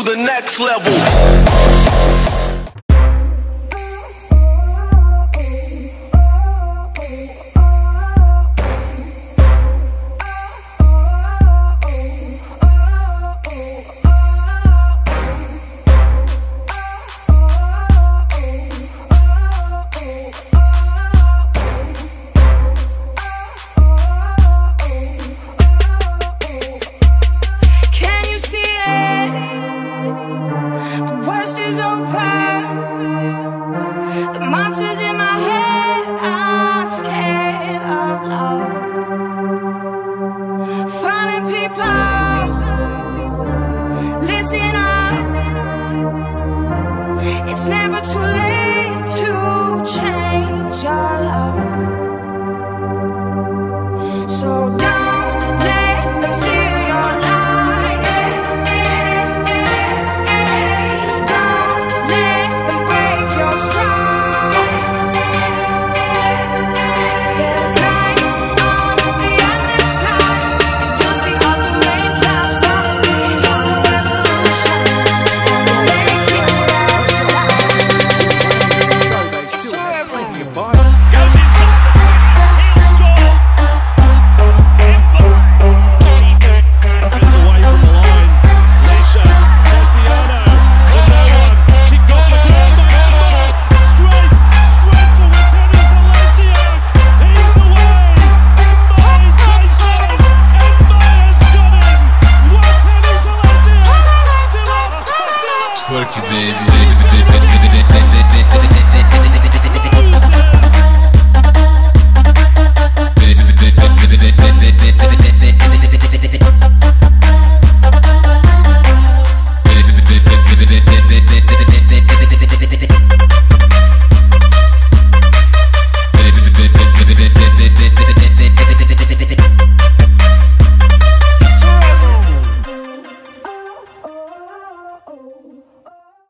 to the next level. Monsters in my head are scared of love. Finding people, listen up. It's never too late to change your love. work it baby.